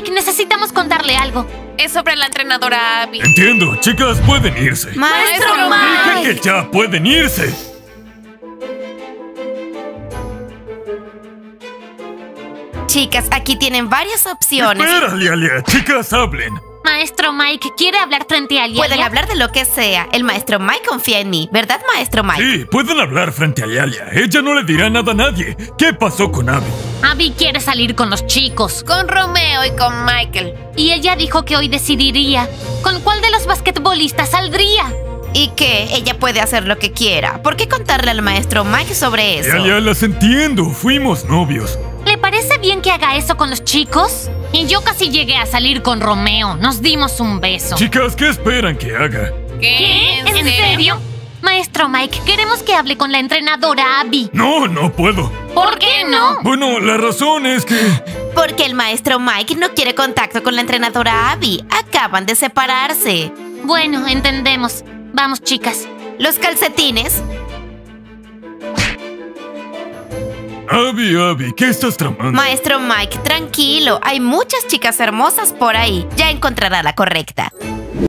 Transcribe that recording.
Mike, necesitamos contarle algo. Es sobre la entrenadora Abby. Entiendo, chicas, pueden irse. Maestro Dije Mike. que ya pueden irse. Chicas, aquí tienen varias opciones. Espera, Lialia, chicas, hablen. Maestro Mike, ¿quiere hablar frente a Lialia? Pueden hablar de lo que sea. El maestro Mike confía en mí, ¿verdad, maestro Mike? Sí, pueden hablar frente a Lialia. Ella no le dirá nada a nadie. ¿Qué pasó con Abby? Abby quiere salir con los chicos. Con Romeo y con Michael. Y ella dijo que hoy decidiría con cuál de los basquetbolistas saldría. Y que ella puede hacer lo que quiera. ¿Por qué contarle al maestro Mike sobre eso? Lialia, las entiendo. Fuimos novios. ¿Le parece bien que haga eso con los chicos? Y yo casi llegué a salir con Romeo. Nos dimos un beso. Chicas, ¿qué esperan que haga? ¿Qué? ¿En serio? Maestro Mike, queremos que hable con la entrenadora Abby. No, no puedo. ¿Por qué no? Bueno, la razón es que... Porque el maestro Mike no quiere contacto con la entrenadora Abby. Acaban de separarse. Bueno, entendemos. Vamos, chicas. Los calcetines. Abby, Abby, ¿qué estás tramando? Maestro Mike, tranquilo. Hay muchas chicas hermosas por ahí. Ya encontrará la correcta.